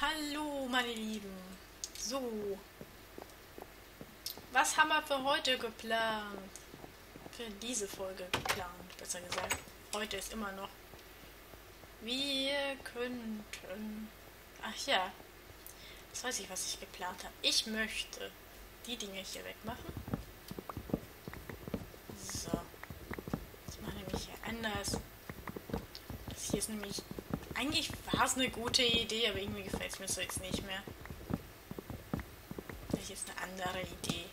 Hallo, meine Lieben. So. Was haben wir für heute geplant? Für diese Folge geplant, besser gesagt. Heute ist immer noch. Wir könnten. Ach ja. Jetzt weiß ich, was ich geplant habe. Ich möchte die Dinge hier wegmachen. So. Das mache ich nämlich hier anders. Das hier ist nämlich eigentlich war es eine gute Idee, aber irgendwie gefällt es mir so jetzt nicht mehr. Das ist eine andere Idee.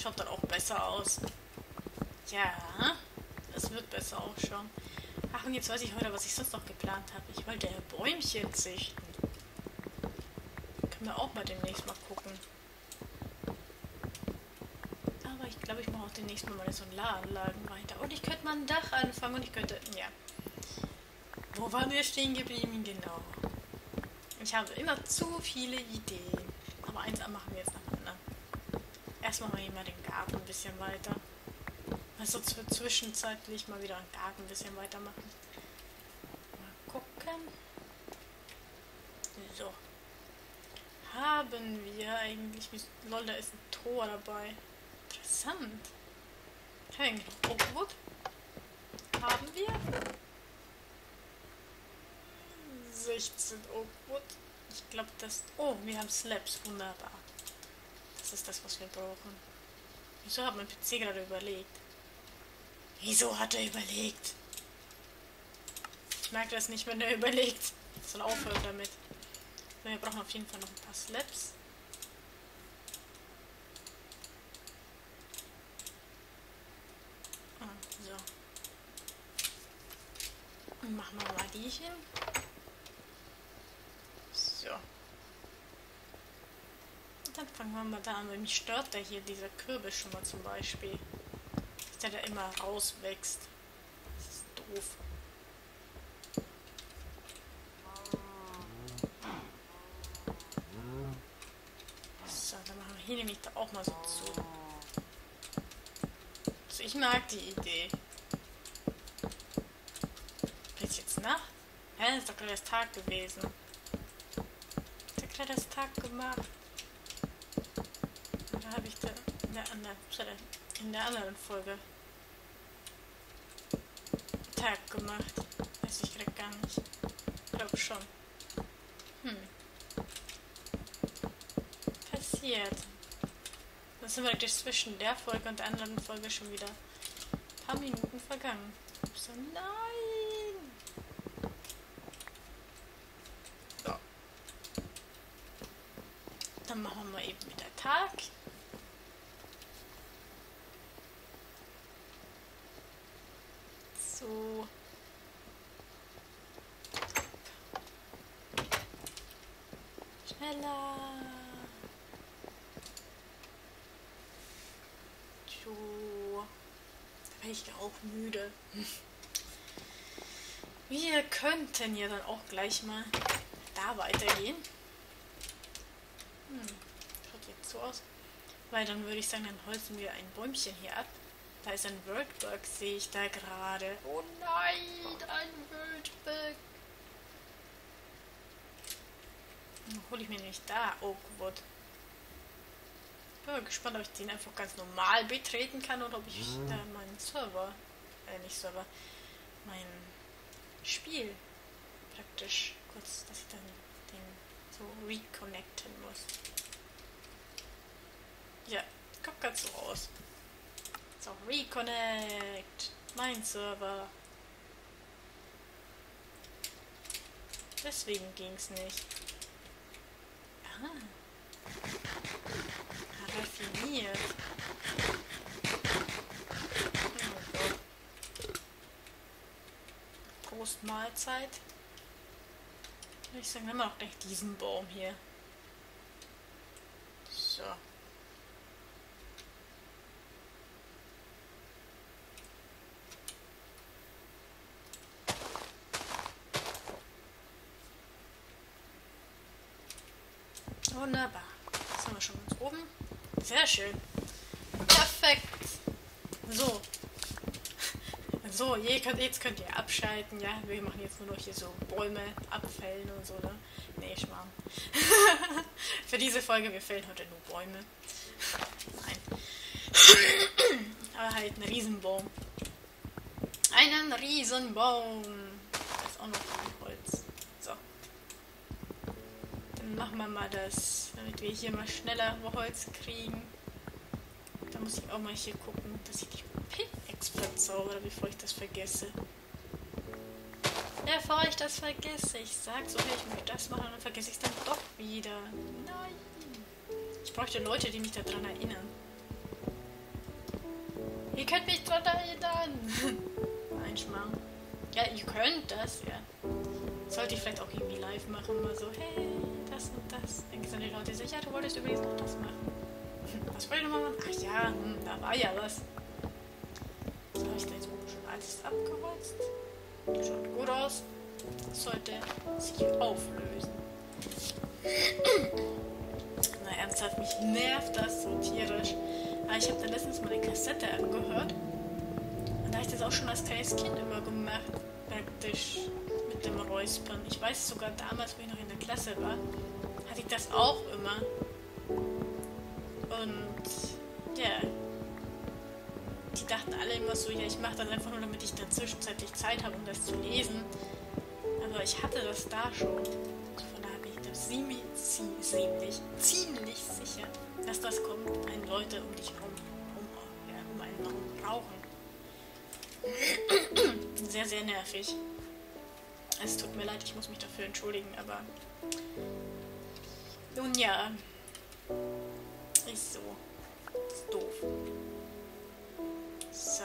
Schaut dann auch besser aus. Ja, es wird besser ausschauen. Ach, und jetzt weiß ich heute, was ich sonst noch geplant habe. Ich wollte Bäumchen züchten. Können wir auch mal demnächst mal gucken. Aber ich glaube, ich mache auch demnächst mal meine Solaranlagen weiter. Und ich könnte mal ein Dach anfangen und ich könnte, ja, wo waren wir stehen geblieben? Genau. Ich habe immer zu viele Ideen. Aber eins machen wir jetzt nach dem anderen. Erstmal machen wir mal den Garten ein bisschen weiter. Also zwischenzeitlich mal wieder den Garten ein bisschen weitermachen. Mal gucken. So. Haben wir eigentlich. Lol, da ist ein Tor dabei. Interessant. Noch Oakwood? Haben wir? 16 Oakwood. Ich glaube, das... Oh, wir haben Slabs. Wunderbar. Das ist das, was wir brauchen. Wieso hat mein PC gerade überlegt? Wieso hat er überlegt? Ich merke das nicht, wenn er überlegt. Ich soll aufhören damit. Wir brauchen auf jeden Fall noch ein paar Slabs. Ah, machen wir mal die hin. dann fangen wir mal da an. Mich stört der hier, dieser Kürbis schon mal zum Beispiel. Dass der da immer rauswächst. Das ist doof. So, dann machen wir hier nämlich da auch mal so zu. Also ich mag die Idee. Ist jetzt Nacht? Hä, ist doch gerade das Tag gewesen. Ist ja gerade das Tag gemacht habe ich da in der anderen, in der anderen Folge Tag gemacht? Weiß ich gerade gar nicht. Glaube schon. Hm. Passiert. Dann sind wir zwischen der Folge und der anderen Folge schon wieder ein paar Minuten vergangen. So, nein! So. Dann machen wir mal eben wieder Tag. So. Schneller. So. Da bin ich auch müde. Wir könnten ja dann auch gleich mal da weitergehen. Hm, schaut jetzt so aus. Weil dann würde ich sagen, dann holzen wir ein Bäumchen hier ab. Da ist ein Wordbug, sehe ich da gerade. Oh nein, ein Wordbug. Dann hole ich mir nämlich da Oakwood. Ich bin mal gespannt, ob ich den einfach ganz normal betreten kann oder ob ich mhm. da meinen Server, äh nicht Server, mein Spiel praktisch kurz, dass ich dann den so reconnecten muss. Ja, kommt ganz so aus. So, Reconnect. Mein Server. Deswegen ging's nicht. Ah. raffiniert. Oh Prost Mahlzeit. Ich sage immer noch gleich diesen Baum hier. So. Wunderbar. Jetzt haben wir schon ganz oben. Sehr schön. Perfekt. So. So, jetzt könnt ihr abschalten, ja. Wir machen jetzt nur noch hier so Bäume abfällen und so, ne? Nee, Schmarrn. Für diese Folge, wir fällen heute nur Bäume. Nein. Aber halt ein Riesenbaum. Einen Riesenbaum. Da ist auch noch Holz. So. Dann machen wir mal das, damit wir hier mal schneller Holz kriegen. Muss ich auch mal hier gucken, dass ich die Pickaxe verzaubere, bevor ich das vergesse. Bevor ich das vergesse. Ich sag so, ich möchte das machen und dann vergesse ich es dann doch wieder. Nein. Ich bräuchte Leute, die mich daran erinnern. Ihr könnt mich daran erinnern. Nein, Schmarrn. Ja, ihr könnt das, ja. Sollte ich vielleicht auch irgendwie live machen, mal so, hey, das und das. Dann sind die Leute so, ja, du wolltest übrigens noch das machen. Was wollte ich nochmal machen? Ach ja, hm, da war ja was. Was habe ich da jetzt oben schon alles abgeholzt? Schaut gut aus. Das sollte sich auflösen. Na, ernsthaft, mich nervt das so tierisch. Aber ich habe da letztens mal eine Kassette angehört. Und da habe ich das auch schon als kleines Kind immer gemacht. Praktisch mit dem Räuspern. Ich weiß sogar damals, wo ich noch in der Klasse war, hatte ich das auch immer. Immer so, ja, ich mache das einfach nur, damit ich dann zwischenzeitlich Zeit habe, um das zu lesen. Aber ich hatte das da schon. Von daher bin ich da ziemlich, ziemlich, ziemlich sicher, dass das kommt, wenn Leute um dich rum, um, ja, um einen rum brauchen. sehr, sehr nervig. Es tut mir leid, ich muss mich dafür entschuldigen, aber nun ja, ist so. Ist doof. So.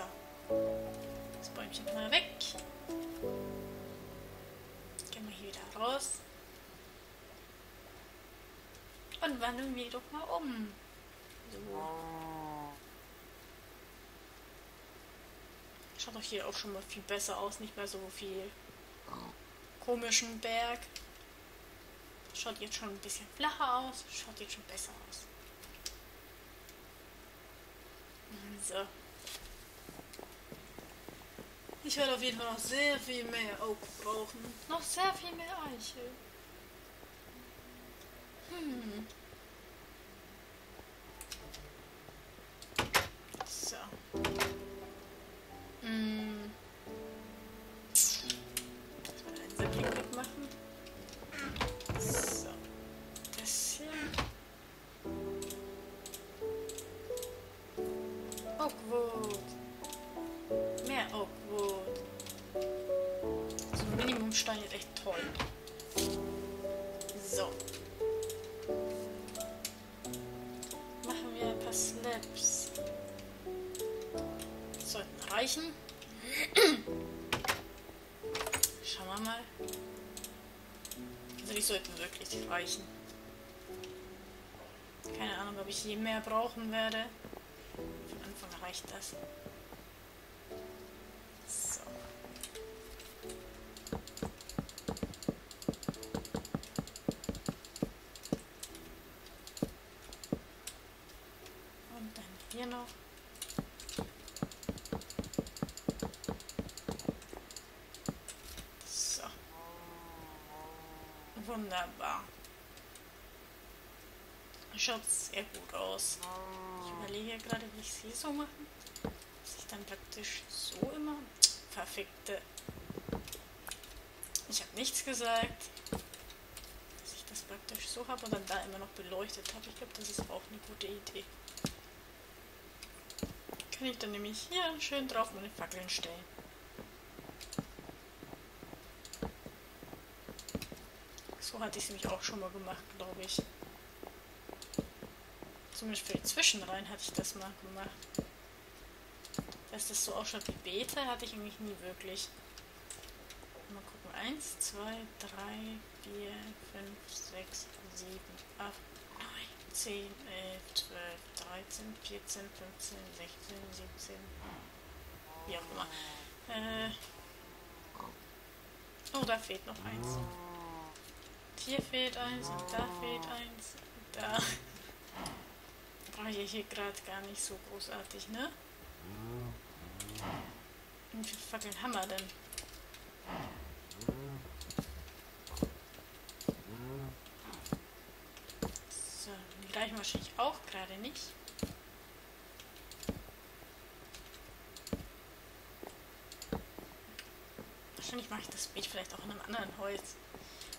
Das Bäumchen mal weg. Gehen wir hier wieder raus. Und wandeln wir doch mal um. So. Schaut doch hier auch schon mal viel besser aus. Nicht mehr so viel komischen Berg. Schaut jetzt schon ein bisschen flacher aus. Schaut jetzt schon besser aus. So. Ich werde auf jeden Fall noch sehr viel mehr Oak brauchen. Noch sehr viel mehr Eiche. Hm. Sollten wirklich reichen. Keine Ahnung, ob ich je mehr brauchen werde. Von Anfang reicht das. Wunderbar. Schaut sehr gut aus. Ich überlege gerade, wie ich es hier so mache. Dass ich dann praktisch so immer. Perfekte. Ich habe nichts gesagt. Dass ich das praktisch so habe und dann da immer noch beleuchtet habe. Ich glaube, das ist auch eine gute Idee. Kann ich dann nämlich hier schön drauf meine Fackeln stellen. Hatte ich es nämlich auch schon mal gemacht, glaube ich. Zumindest für die Zwischenreihen hatte ich das mal gemacht. Dass das so ausschaut wie Beta, hatte ich eigentlich nie wirklich. Mal gucken. 1, 2, 3, 4, 5, 6, 7, 8, 9, 10, 11, 12, 13, 14, 15, 16, 17. Wie auch immer. Äh oh, da fehlt noch eins. Hier fehlt eins und da fehlt eins. Und da brauche ich hier gerade gar nicht so großartig, ne? Wie viele Fackeln haben wir denn? So, die gleichen wahrscheinlich auch gerade nicht. Wahrscheinlich mache ich das Bild vielleicht auch in einem anderen Holz.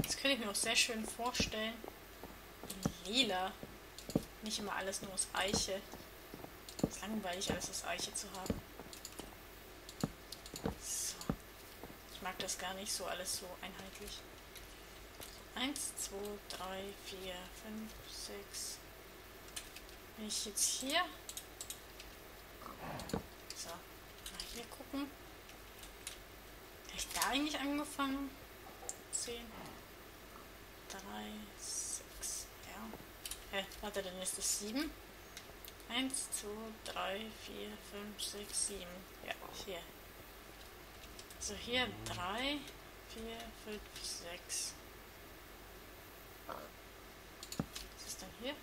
Das könnte ich mir auch sehr schön vorstellen. Lila. Nicht immer alles nur aus Eiche. Es ist langweilig, alles aus Eiche zu haben. So. Ich mag das gar nicht so alles so einheitlich. 1, 2, 3, 4, 5, 6. Wenn ich jetzt hier. So, mal hier gucken. Habe ich da eigentlich angefangen? 10, 3, 6, ja. Hä, warte, dann ist es 7. 1, 2, 3, 4, 5, 6, 7. Ja, hier. Also hier 3, 4, 5, 6. Was ist denn hier?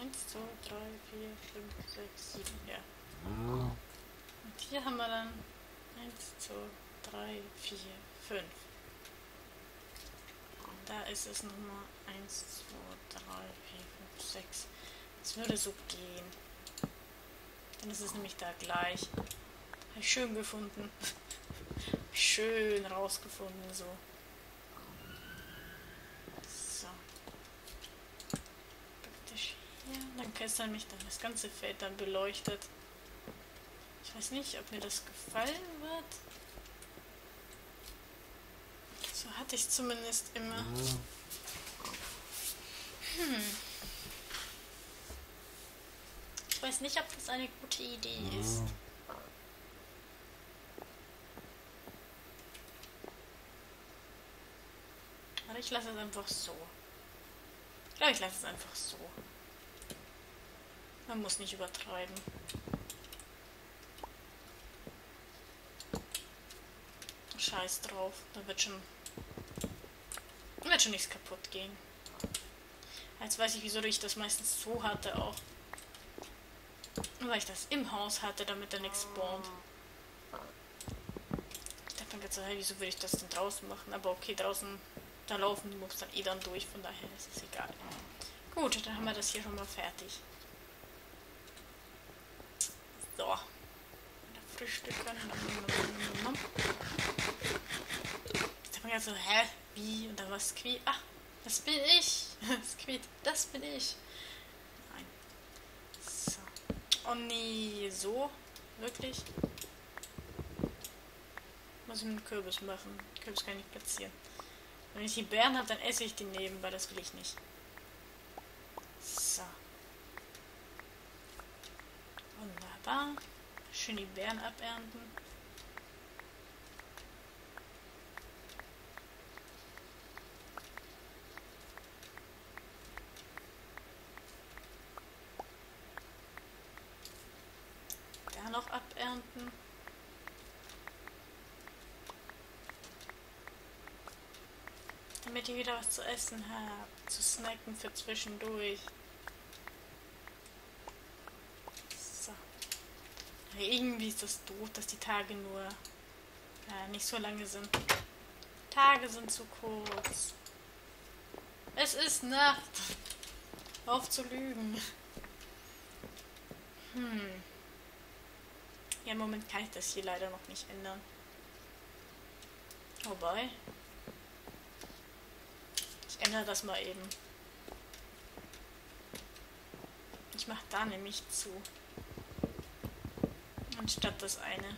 1, 2, 3, 4, 5, 6, 7. Ja. Und hier haben wir dann 1, 2, 3, 4, 5. Da ist es nochmal 1, 2, 3, 4, 5, 6. Es würde so gehen. Dann ist es nämlich da gleich. Habe ich schön gefunden. schön rausgefunden, so. So. Praktisch hier. Dann gestern mich dann das ganze Feld dann beleuchtet. Ich weiß nicht, ob mir das gefallen wird. So hatte ich zumindest immer. Hm. Ich weiß nicht, ob das eine gute Idee ist. Aber ich lasse es einfach so. Ich glaube, ich lasse es einfach so. Man muss nicht übertreiben. Scheiß drauf. Da wird schon. Schon nichts kaputt gehen. Jetzt weiß ich, wieso ich das meistens so hatte auch. Weil ich das im Haus hatte, damit er nichts spawnt. Ich dachte mir so, hey, wieso würde ich das denn draußen machen? Aber okay, draußen, da laufen muss dann eh dann durch, von daher ist es egal. Gut, dann haben wir das hier schon mal fertig. So. Wieder frühstücken. Ich dachte mir so, hä? Wie? Und dann war Squeak. Ach, das bin ich. Squeak, das bin ich. Nein. So. Oh nee, so? Wirklich? Muss ich dem Kürbis machen. Kürbis kann ich platzieren. Wenn ich die Bären habe, dann esse ich die nebenbei. Das will ich nicht. So. Wunderbar. Schön die Bären abernten. Da noch abernten. Damit ihr wieder was zu essen habt. Zu snacken für zwischendurch. So. Irgendwie ist das doof, dass die Tage nur äh, nicht so lange sind. Tage sind zu kurz. Es ist Nacht. Auf zu lügen. Hm. Ja, im Moment kann ich das hier leider noch nicht ändern. Wobei. Ändere das mal eben. Ich mache da nämlich zu. Anstatt das eine.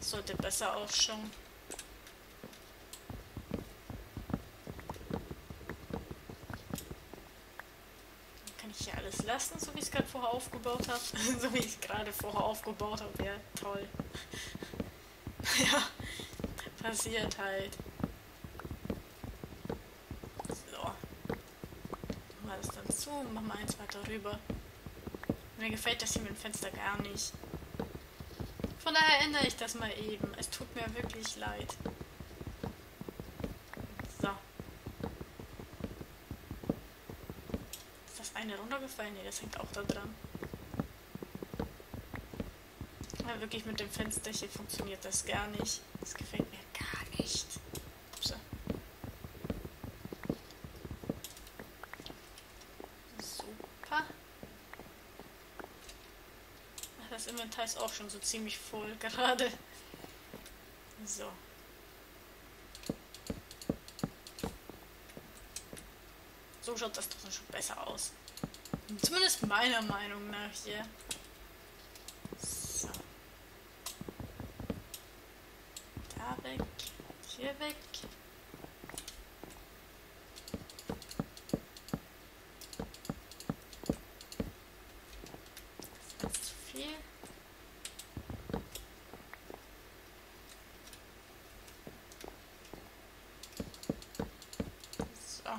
Sollte besser ausschauen. Dann kann ich hier alles lassen, so wie ich es gerade vorher aufgebaut habe. so wie ich es gerade vorher aufgebaut habe. Ja, toll. ja, passiert halt. So. Wir das dann zu, machen wir eins weiter rüber. Mir gefällt das hier mit dem Fenster gar nicht. Von daher ändere ich das mal eben. Es tut mir wirklich leid. So. Ist das eine runtergefallen? Ne, das hängt auch da dran. Aber wirklich mit dem Fenster hier funktioniert das gar nicht. Das gefällt mir gar nicht. So. Super. Das Inventar auch schon so ziemlich voll gerade. So. So schaut das doch schon besser aus. Zumindest meiner Meinung nach hier. So. Da weg. Hier weg. Das ist zu viel. So.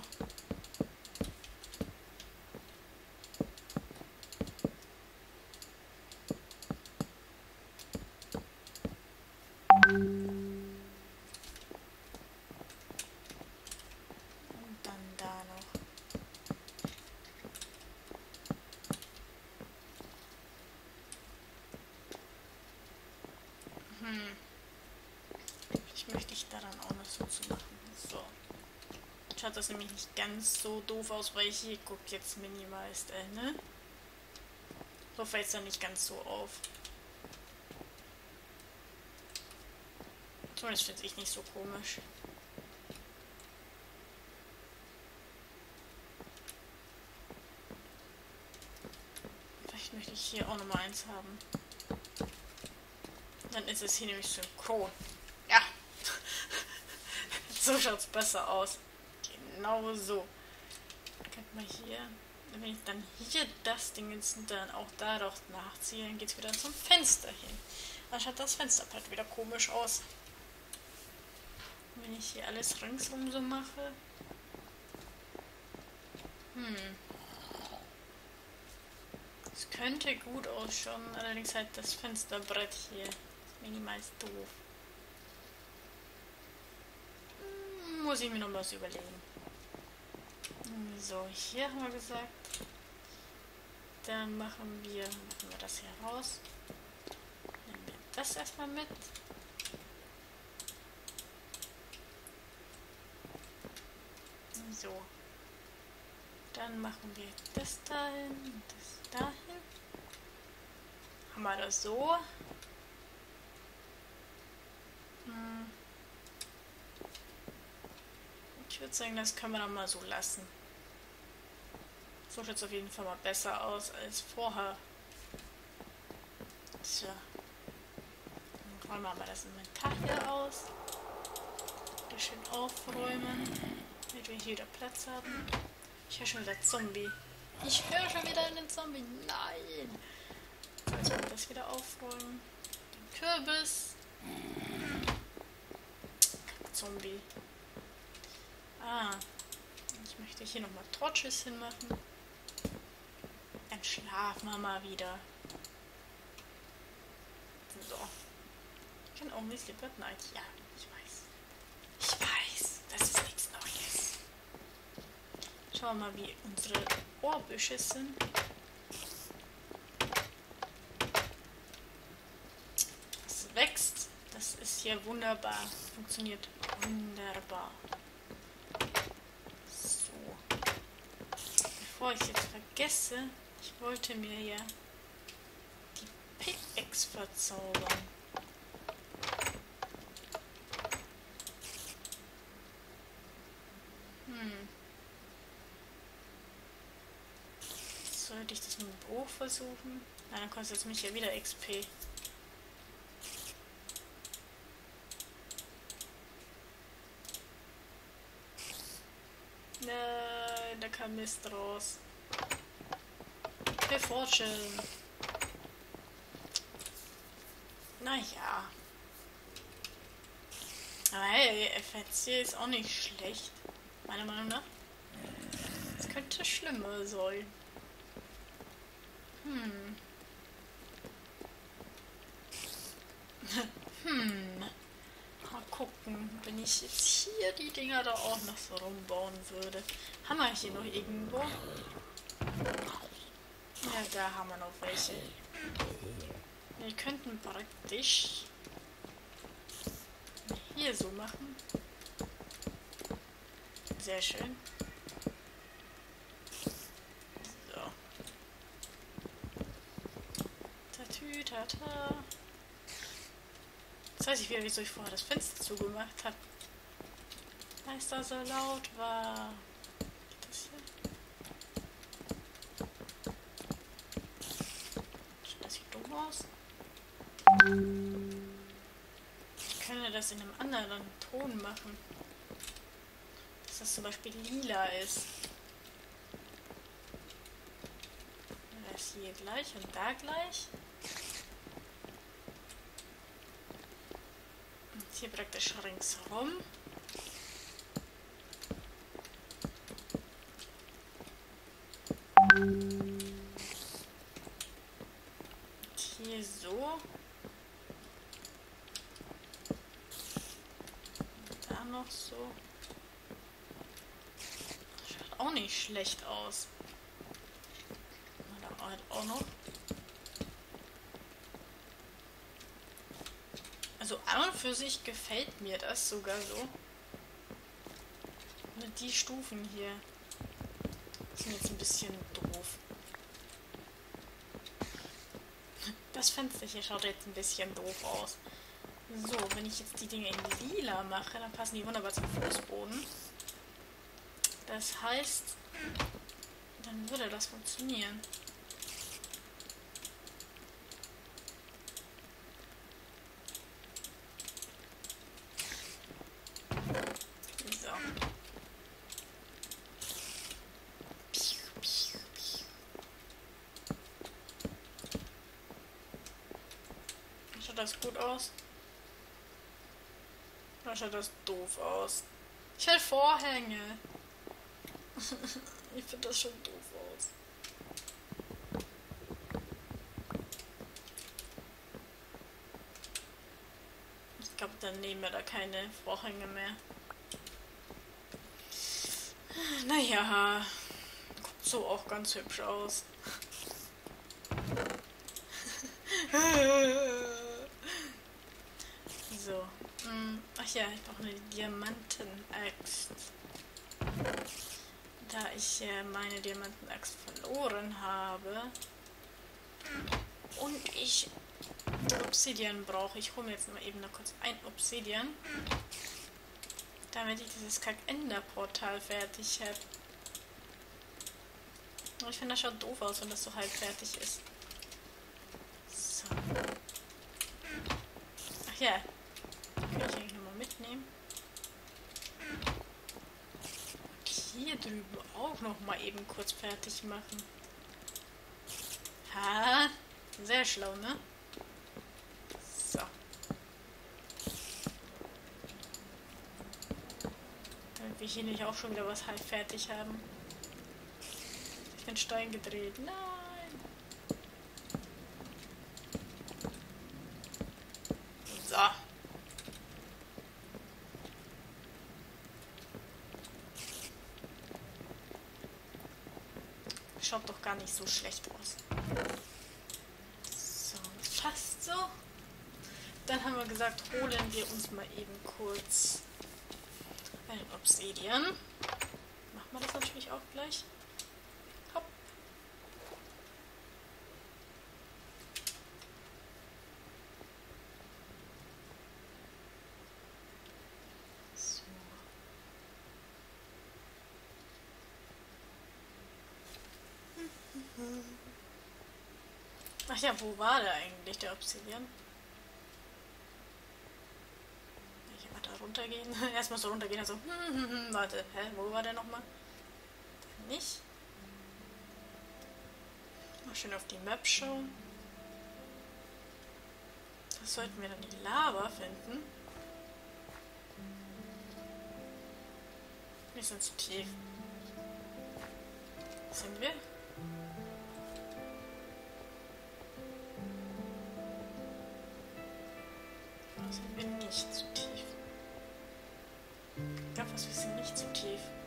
Und dann da noch. Hm. Ich möchte ich daran auch noch so zu machen. So. Schaut das nämlich nicht ganz so doof aus, weil ich hier guck jetzt Minimalist, äh, ne? So fällt es dann nicht ganz so auf. Zumindest finde ich nicht so komisch. Vielleicht möchte ich hier auch noch mal eins haben. Dann ist es hier nämlich synchron. Ja. so schaut es besser aus. Genau so. Könnte man hier, wenn ich dann hier das Ding jetzt dann auch da doch nachziehe, dann geht es wieder zum Fenster hin. Dann schaut das Fenster halt wieder komisch aus. Wenn ich hier alles ringsum so mache. Hm. Es könnte gut ausschauen, allerdings halt das Fensterbrett hier. Minimal doof. Hm, muss ich mir noch was überlegen. So, hier haben wir gesagt. Dann machen wir, machen wir das hier raus. Nehmen wir das erstmal mit. So. Dann machen wir das dahin und das dahin. Haben wir das so. Hm. Ich würde sagen, das können wir dann mal so lassen. Sieht es auf jeden Fall mal besser aus als vorher. So. Dann räumen wir mal das Inventar hier aus. Wieder schön aufräumen. Damit wir hier wieder Platz haben. Ich höre schon wieder Zombie. Ich höre schon wieder einen Zombie. Nein! Also das wieder aufräumen. Den Kürbis. Zombie. Ah. Ich möchte hier nochmal Torches hinmachen. Schlafen wir mal wieder. So. Ich kann auch Miss Lippert Night. Ja, ich weiß. Ich weiß. Das ist nichts Neues. Schauen wir mal, wie unsere Ohrbüsche sind. Es wächst. Das ist hier wunderbar. Funktioniert wunderbar. So. Bevor ich jetzt vergesse, ich wollte mir ja die Pickaxe verzaubern. Hm. Sollte ich das mit dem Bruch versuchen? Nein, dann kostet es mich ja wieder XP. Nein, da kam Mist raus. Fortune. Naja. Aber hey, FNC ist auch nicht schlecht. Meiner Meinung nach. Es könnte schlimmer sein. Hm. hm. Mal gucken, wenn ich jetzt hier die Dinger da auch noch so rumbauen würde. Haben wir hier noch irgendwo? Ja, da haben wir noch welche. Wir könnten praktisch hier so machen. Sehr schön. So. Tatü, tata. Jetzt weiß ich wieder, wieso ich vorher das Fenster zugemacht habe. Weil es da so laut war. Geht das hier? Schaut das hier dumm aus? Ich könnte das in einem anderen Ton machen. Dass das zum Beispiel lila ist. Das hier gleich und da gleich. Und hier praktisch ringsherum. hier so. Da noch so. Schaut auch nicht schlecht aus. Da halt auch noch. Also an und für sich gefällt mir das sogar so. Nur die Stufen hier sind jetzt ein bisschen doof. Das Fenster hier schaut jetzt ein bisschen doof aus. So, wenn ich jetzt die Dinge in lila mache, dann passen die wunderbar zum Fußboden. Das heißt, dann würde das funktionieren. Das gut aus? Oder schaut das doof aus? Ich will Vorhänge. ich finde das schon doof aus. Ich nehmen wir da keine Vorhänge mehr. Naja, guckt so auch ganz hübsch aus. so. Mm, ach ja, ich brauche eine Diamantenaxt. Da ich äh, meine Diamantenaxt verloren habe und ich Obsidian brauche, ich hole mir jetzt mal eben noch kurz ein Obsidian, damit ich dieses Kack-Ender-Portal fertig habe. Ich finde, das schaut doof aus, wenn das so halb fertig ist. So. Ach ja. Kann ich eigentlich nochmal mitnehmen. Und hier drüben auch nochmal eben kurz fertig machen. Ha, sehr schlau, ne? So. Wir hier nicht auch schon wieder was halb fertig haben. Ich bin Stein gedreht. Nein. So. Schaut doch gar nicht so schlecht aus. So, fast so. Dann haben wir gesagt, holen wir uns mal eben kurz einen Obsidian. Machen wir das natürlich auch gleich. Hopp. So. Ach ja, wo war der eigentlich, der Obsidian? Ich mal da runtergehen. Erstmal so runtergehen, also, hm, hm, hm, warte, hä, wo war der nochmal? Nicht? Mal schön auf die Map schauen. Das sollten wir dann die Lava finden. Wir sind zu tief. Sind wir? sind wir nicht glaube,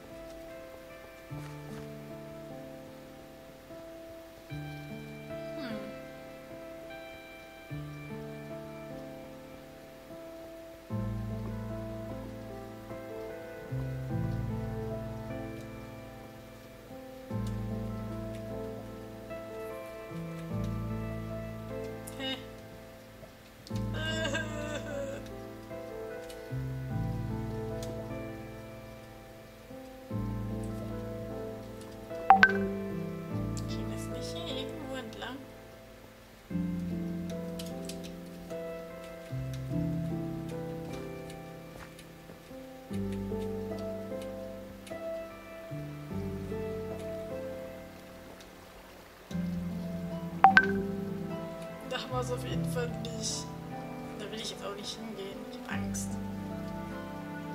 Lavahaus auf jeden Fall nicht. Da will ich jetzt auch nicht hingehen. Ich hab Angst.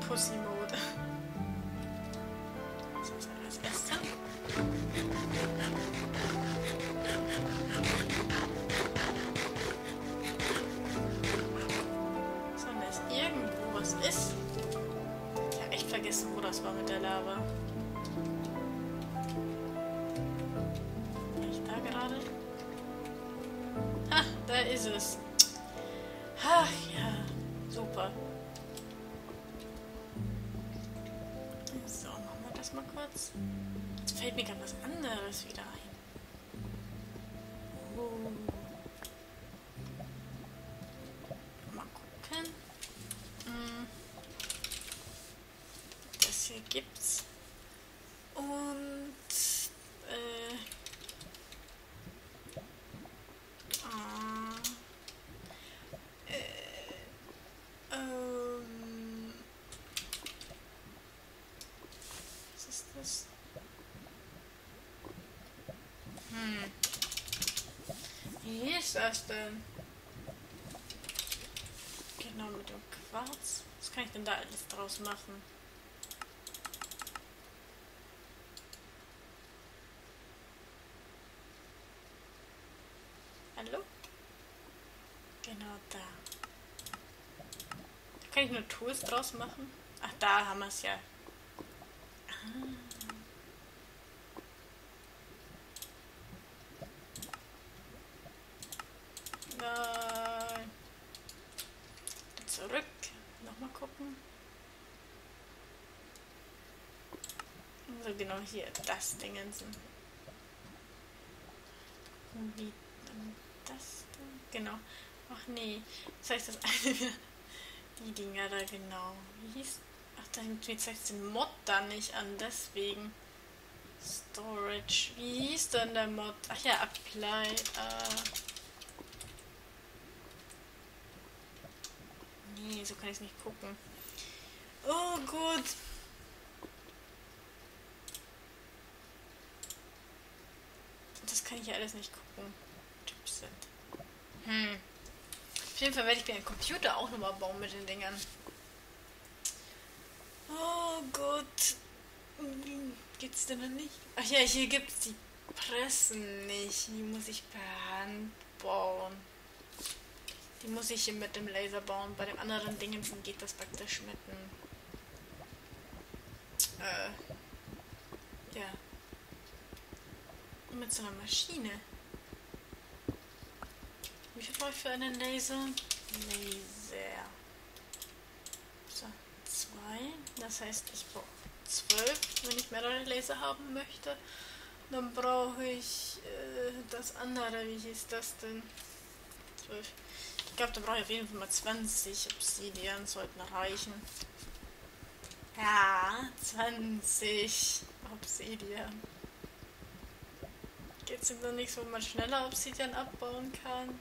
Pussy Mode. Was ist das Erste? Ist es. Ach ja, super. So, machen wir das mal kurz. Jetzt fällt mir gerade was anderes wieder ein. Oh. Mal gucken. Hm. Das hier gibt's. Und äh, ah, äh, ähm, was ist das? Hm. Das denn? Genau, mit dem Quarz. Was kann ich denn da alles draus machen? Hallo? Genau da. Da kann ich nur Tools draus machen. Ach, da haben wir es ja. Ah. Nein. Zurück. Nochmal gucken. So genau hier, das Dingensen. Wie dann das? Genau. Ach nee. Das heißt das eine wieder. Die Dinger da genau. Wie hieß. Ach, da mir zeigt den Mod da nicht an, deswegen. Storage. Wie hieß denn der Mod? Ach ja, Apply. Äh. Nee, so kann ich es nicht gucken. Oh gut. Das kann ich alles nicht gucken. Tipps sind. Hm. Auf jeden Fall werde ich mir einen Computer auch nochmal bauen mit den Dingern. Oh Gott. Gibt's denn noch nicht? Ach ja, hier gibt's die Pressen nicht. Die muss ich per Hand bauen. Die muss ich hier mit dem Laser bauen. Bei den anderen Dingen geht das praktisch mit dem. Äh. Ja. Mit so einer Maschine. Wie viel brauche ich für einen Laser? Laser. So, zwei. Das heißt, ich brauche zwölf, wenn ich mehrere Laser haben möchte. Dann brauche ich äh, das andere. Wie hieß das denn? Zwölf. Ich glaube, da brauche ich auf jeden Fall mal 20 Obsidian, sollten reichen. Ja, 20 Obsidian. Gibt es da nichts, wo man schneller Obsidian abbauen kann?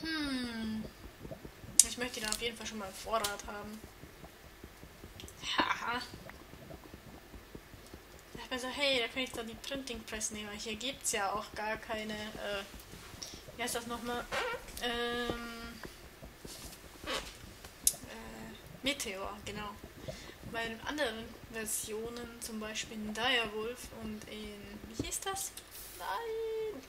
Hm. Ich möchte dann auf jeden Fall schon mal im Vorrat haben. Haha. Ich mir so, hey, da kann ich dann die Printing Press nehmen. Hier gibt es ja auch gar keine, äh, wie heißt das nochmal? Ähm, äh, Meteor, genau. Bei den anderen Versionen, zum Beispiel in Direwolf und in, wie hieß das? Nein!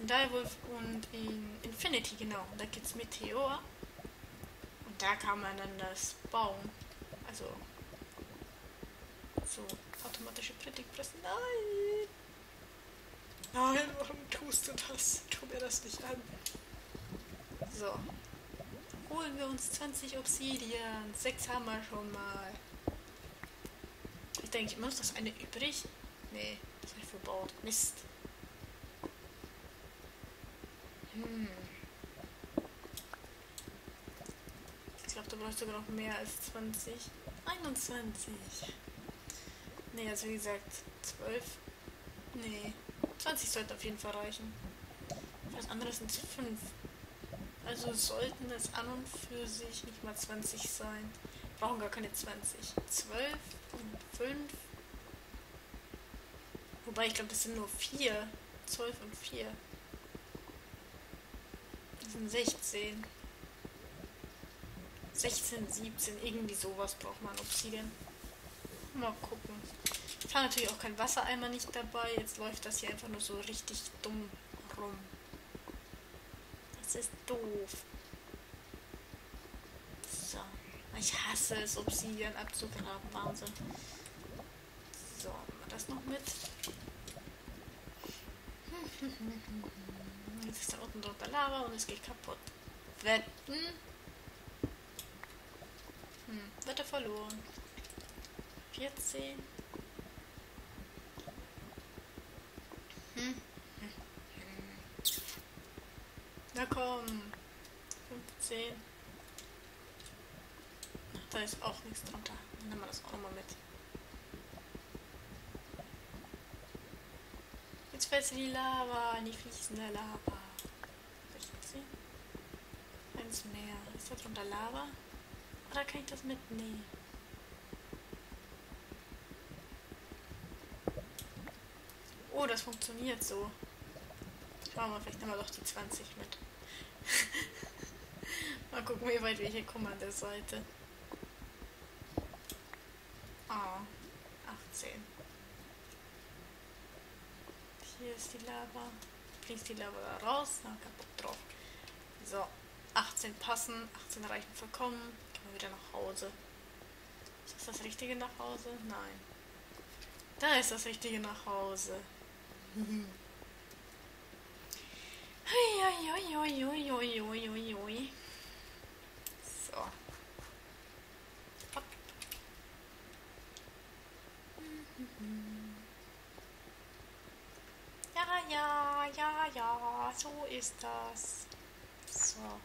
In Direwolf und in Infinity, genau. Da gibt es Meteor. Und da kann man dann das bauen. Also, so automatische Printing Press. Nein! Nein, warum tust du das? Tu mir das nicht an. So. Holen wir uns 20 Obsidian. Sechs haben wir schon mal. Ich denke, immer noch das eine übrig? Nee, das habe ich verbaut. Mist. Hm. Ich glaube, da brauchst du sogar noch mehr als 20. 21. Nee, also wie gesagt, 12. Nee, 20 sollte auf jeden Fall reichen. Was anderes sind 5. Also sollten es an und für sich nicht mal 20 sein. Brauchen gar keine 20. 12 und 5. Wobei ich glaube, das sind nur 4. 12 und 4. 15, 16. 16, 17, irgendwie sowas braucht man Obsidian. Mal gucken. Ich habe natürlich auch kein Wassereimer nicht dabei. Jetzt läuft das hier einfach nur so richtig dumm rum. Das ist doof. So. Ich hasse es, Obsidian abzugraben. Wahnsinn. So, machen wir das noch mit. Jetzt ist da unten drunter Lava und es geht kaputt. Wetten? Hm, Wette verloren. 14. Hm. Na komm. 15. Ach, da nichts drunter. Dann nehmen wir das auch nochmal mit. Jetzt fällt sie die Lava, in die fließende Lava. 16. Eins mehr. Ist da drunter Lava? Oder kann ich das mitnehmen? Oh, das funktioniert so. Schauen wir, vielleicht nehmen wir doch die 20 mit. Mal gucken, wie weit wir hier kommen an der Seite. Ah, 18. Hier ist die Lava. Fließt die Lava da raus? Na, kaputt drauf. So, 18 passen, 18 reichen vollkommen. Gehen wir wieder nach Hause. Ist das das richtige nach Hause? Nein. Da ist das richtige nach Hause. So. Hopp. Ja, ja, ja, so ist das. So.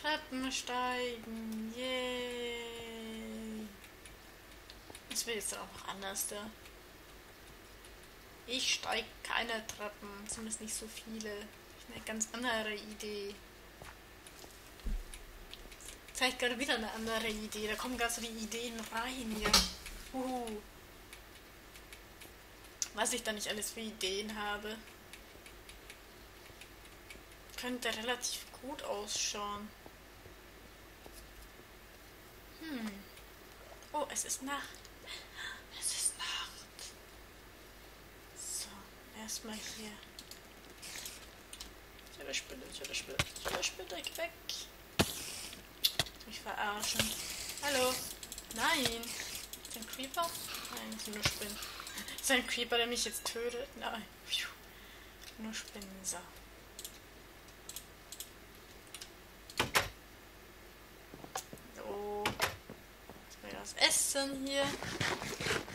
Treppen steigen, yay. Das wird jetzt auch anders da. Ich steige keine Treppen, zumindest nicht so viele. Eine ganz andere Idee. Vielleicht gerade wieder eine andere Idee. Da kommen gerade so die Ideen rein hier. Uhu. Was ich da nicht alles für Ideen habe. Könnte relativ gut ausschauen. Hm. Oh, es ist Nacht. erstmal hier. Ist der Spinne, ist der Spinne, ist der Spinne, weg. Mich verarschen. Hallo? Nein. Ist ein Creeper? Nein, ist nur Spinnen. Ist ein Creeper, der mich jetzt tötet? Nein. Nur Spinnen, so. Jetzt das Essen hier.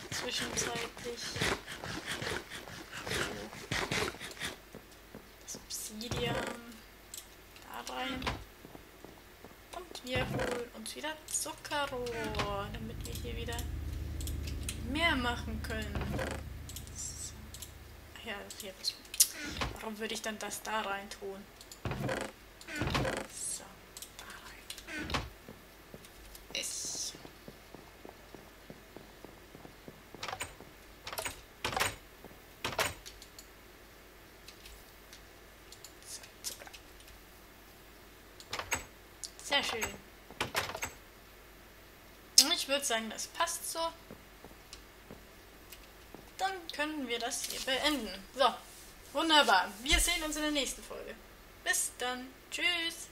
Zwischenzeitlich. Obsidian da rein. Und wir holen uns wieder Zuckerrohr, damit wir hier wieder mehr machen können. So. Ja, hier. Warum würde ich dann das da rein tun? So. Sehr schön. Ich würde sagen, das passt so. Können wir das hier beenden. So, wunderbar. Wir sehen uns in der nächsten Folge. Bis dann. Tschüss.